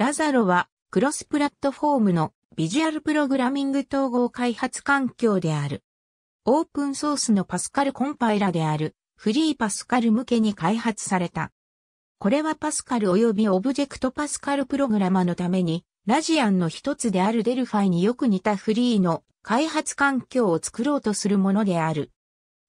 Lazarus はクロスプラットフォームのビジュアルプログラミング統合開発環境である。オープンソースの Pascal コンパイラである Free Pascal 向けに開発された。これは Pascal 及び Object Pascal プログラマのためにラジアンの一つである Delphi によく似たフリーの開発環境を作ろうとするものである。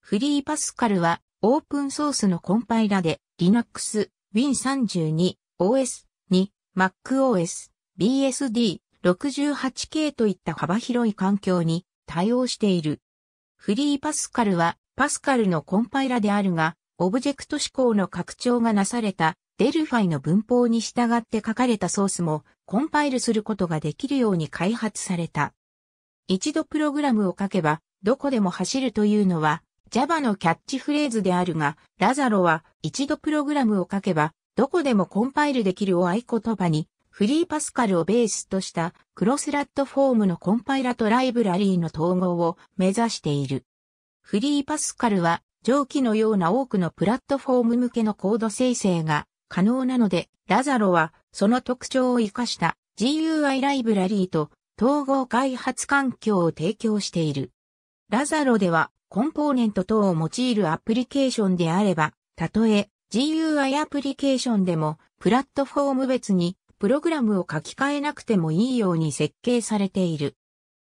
Free Pascal はオープンソースのコンパイラで Linux、Win32、OS2、MacOS、BSD、68K といった幅広い環境に対応している。 Free Pascal は Pascal のコンパイラであるが、オブジェクト指向の拡張がなされた Delphi の文法に従って書かれたソースもコンパイルすることができるように開発された。一度プログラムを書けばどこでも走るというのは Java のキャッチフレーズであるが、 Lazarus は一度プログラムを書けばどこでもコンパイルできるを合言葉に Free Pascal をベースとしたクロスプラットフォームのコンパイラとライブラリーの統合を目指している。フリーパスカルは上記のような多くのプラットフォーム向けのコード生成が可能なので、ラザロはその特徴を活かした GUI ライブラリーと統合開発環境を提供している。ラザロではコンポーネント等を用いるアプリケーションであれば、たとえ GUI アプリケーションでもプラットフォーム別にプログラムを書き換えなくてもいいように設計されている。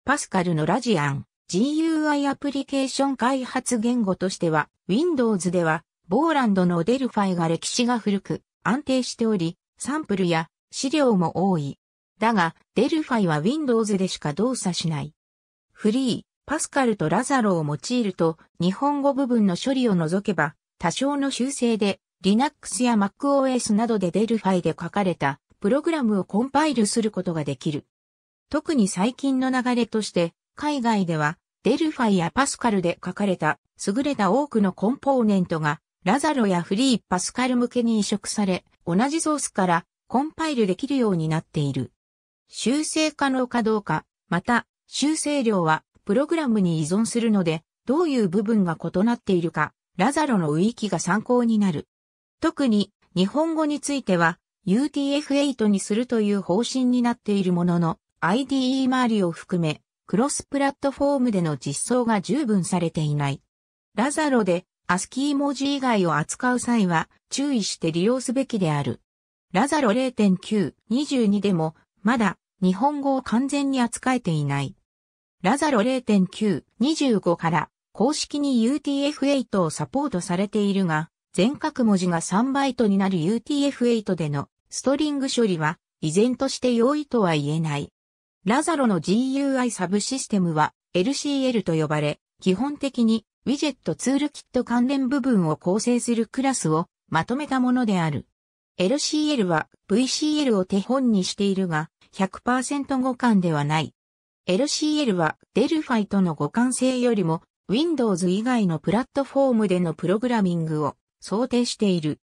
Pascal のラジアン、GUI アプリケーション開発言語としては、Windows では、 Borland の Delphi が歴史が古く、安定しており、サンプルや資料も多い。だが、 Delphi は Windows でしか動作しない。 Free Pascal と Lazarus を用いると、日本語部分の処理を除けば、多少の修正で、Linux や MacOS などで Delphi で書かれたプログラムをコンパイルすることができる。特に最近の流れとして、海外では、 Delphi や Pascal で書かれた優れた多くのコンポーネントが、 Lazarus や Free Pascal 向けに移植され、同じソースからコンパイルできるようになっている。修正可能かどうか、また、修正量はプログラムに依存するので、どういう部分が異なっているか、 Lazarus のウィキが参考になる。特に、日本語については、UTF-8 にするという方針になっているものの、IDE 周りを含め、クロスプラットフォームでの実装が十分されていない。ラザロで ASCII 文字以外を扱う際は注意して利用すべきである。ラザロ0.9、22でもまだ日本語を完全に扱えていない。ラザロ0.9、25から公式に UTF-8 をサポートされているが、全角文字が3バイトになる UTF-8 でのストリング処理は依然として容易とは言えない。 Lazarus の GUI サブシステムは LCL と呼ばれ、基本的にウィジェットツールキット関連部分を構成するクラスをまとめたものである。LCL は VCL を手本にしているが100%互換ではない。LCL は Delphi との互換性よりも Windows 以外のプラットフォームでのプログラミングを想定している。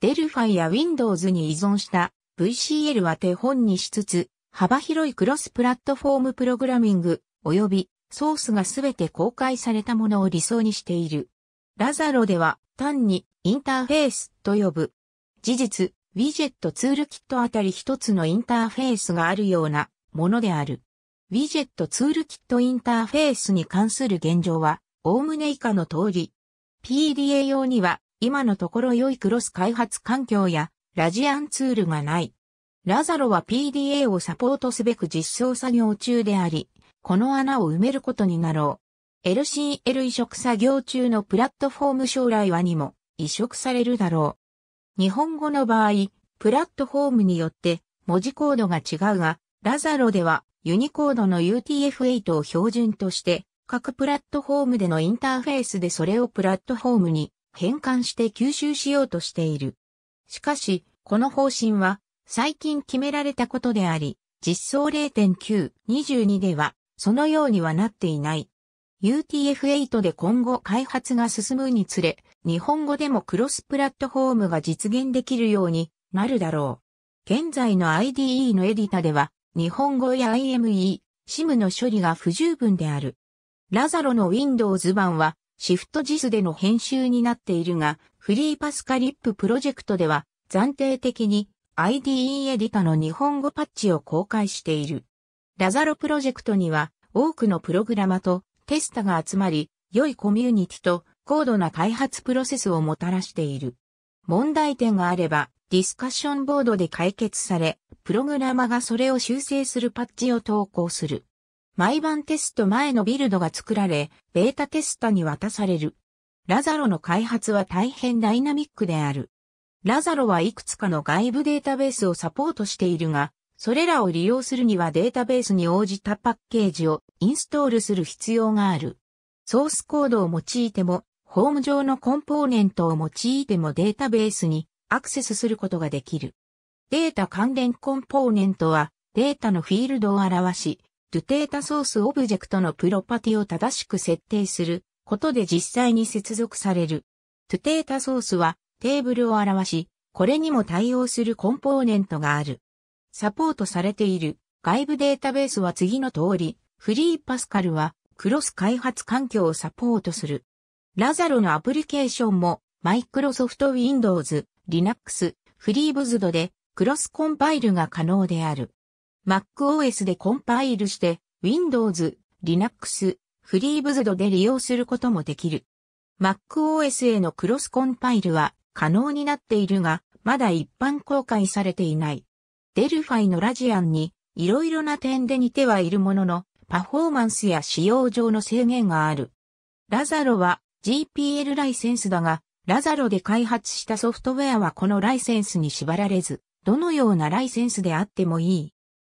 Delphi や Windows に依存した VCL は手本にしつつ、幅広いクロスプラットフォームプログラミング及びソースがすべて公開されたものを理想にしている。ラザロでは単にインターフェースと呼ぶ。事実、ウィジェットツールキットあたり一つのインターフェースがあるようなものである。ウィジェットツールキットインターフェースに関する現状は、おおむね以下の通り。PDA 用には今のところ良いクロス開発環境やラジアンツールがない。ラザロは PDA をサポートすべく実装作業中であり、この穴を埋めることになろう。LCL 移植作業中のプラットフォーム将来はにも移植されるだろう。日本語の場合、プラットフォームによって文字コードが違うが、ラザロではユニコードの UTF-8 を標準として各プラットフォームでのインターフェースでそれをプラットフォームに変換して吸収しようとしている。しかし、この方針は最近決められたことであり、実装0.9、22ではそのようにはなっていない。UTF-8 で今後開発が進むにつれ、日本語でもクロスプラットフォームが実現できるようになるだろう。現在の IDE のエディタでは、日本語や IME、SIM の処理が不十分である。ラザロの Windows 版はシフト JIS での編集になっているが、フリーパスカリッププロジェクトでは暫定的に IDE エディタの日本語パッチを公開している。ラザロプロジェクトには多くのプログラマとテスタが集まり、良いコミュニティと高度な開発プロセスをもたらしている。問題点があれば、ディスカッションボードで解決され、プログラマがそれを修正するパッチを投稿する。毎晩テスト前のビルドが作られ、ベータテスタに渡される。ラザロの開発は大変ダイナミックである。ラザロはいくつかの外部データベースをサポートしているが、それらを利用するにはデータベースに応じたパッケージをインストールする必要がある。ソースコードを用いても、フォーム上のコンポーネントを用いてもデータベースにアクセスすることができる。データ関連コンポーネントはデータのフィールドを表し、 TDataSource オブジェクトのプロパティを正しく設定することで実際に接続される。 TDataSource はテーブルを表し、これにも対応するコンポーネントがある。サポートされている外部データベースは次の通り、 Free Pascal はクロス開発環境をサポートする。ラザロのアプリケーションもマイクロソフト Windows、Linux、 FreeBSD でクロスコンパイルが可能である。MacOS でコンパイルして Windows、Linux、 FreeBSD で利用することもできる。MacOS へのクロスコンパイルは可能になっているが、まだ一般公開されていない。 Delphi のラジアンにいろいろな点で似てはいるものの、パフォーマンスや使用上の制限がある。ラザロは GPL ライセンスだが、ラザロで開発したソフトウェアはこのライセンスに縛られず、どのようなライセンスであってもいい。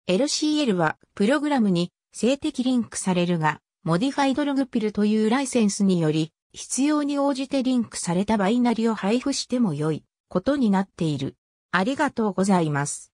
LCL はプログラムに静的リンクされるが、 Modified LGPL というライセンスにより、必要に応じてリンクされたバイナリを配布しても良いことになっている。ありがとうございます。